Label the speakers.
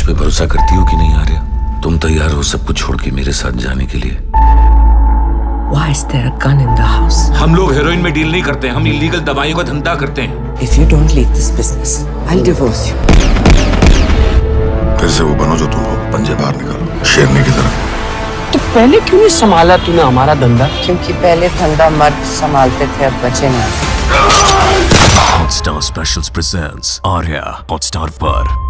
Speaker 1: मुझ पे भरोसा करती हो कि नहीं आ रहा तुम तैयार हो सब कुछ छोड़ के मेरे साथ जाने के लिए?
Speaker 2: Why is there a gun in the house?
Speaker 1: हम लोग हेरोइन में डील नहीं करते हम इलीगल दवाइयों का धंधा करते हैं।
Speaker 2: If you don't leave this business, I'll divorce you.
Speaker 3: फिर से वो बनो जो तुम हो पंजे बाहर निकालो शेरनी की तरह।
Speaker 4: तो पहले क्यों नहीं संभाला तूने हमारा धंधा?
Speaker 2: क्योंकि पहले धंधा मर्द संभालते थे अब बचे ना
Speaker 5: Hotstar Specials presents Arya Hotstar पर।